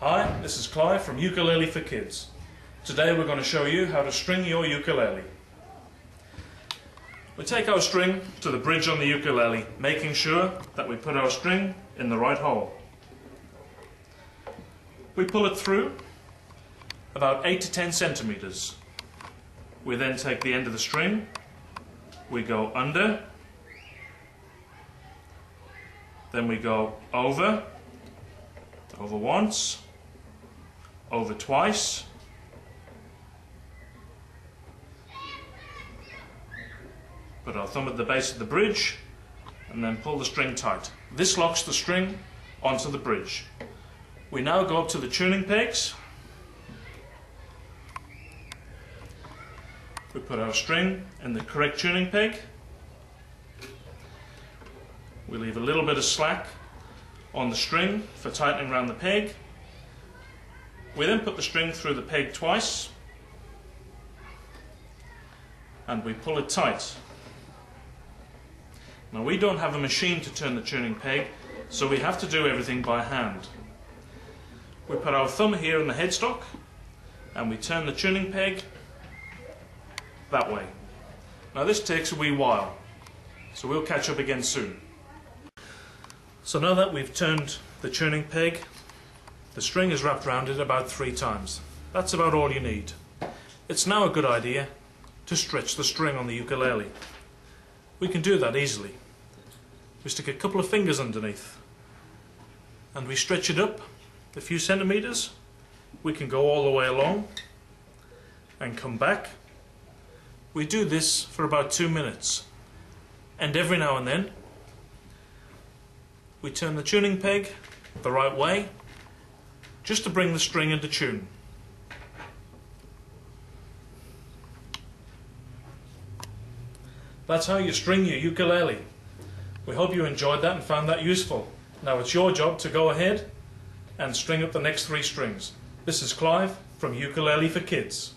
Hi, this is Clive from Ukulele for Kids. Today we're going to show you how to string your ukulele. We take our string to the bridge on the ukulele, making sure that we put our string in the right hole. We pull it through about 8 to 10 centimeters. We then take the end of the string, we go under, then we go over, over once, over twice, put our thumb at the base of the bridge, and then pull the string tight. This locks the string onto the bridge. We now go up to the tuning pegs. We put our string in the correct tuning peg. We leave a little bit of slack on the string for tightening around the peg. We then put the string through the peg twice and we pull it tight. Now we don't have a machine to turn the tuning peg so we have to do everything by hand. We put our thumb here in the headstock and we turn the tuning peg that way. Now this takes a wee while so we'll catch up again soon. So now that we've turned the tuning peg, the string is wrapped around it about three times. That's about all you need. It's now a good idea to stretch the string on the ukulele. We can do that easily. We stick a couple of fingers underneath and we stretch it up a few centimeters. We can go all the way along and come back. We do this for about two minutes and every now and then we turn the tuning peg the right way just to bring the string into tune. That's how you string your ukulele. We hope you enjoyed that and found that useful. Now it's your job to go ahead and string up the next three strings. This is Clive from Ukulele for Kids.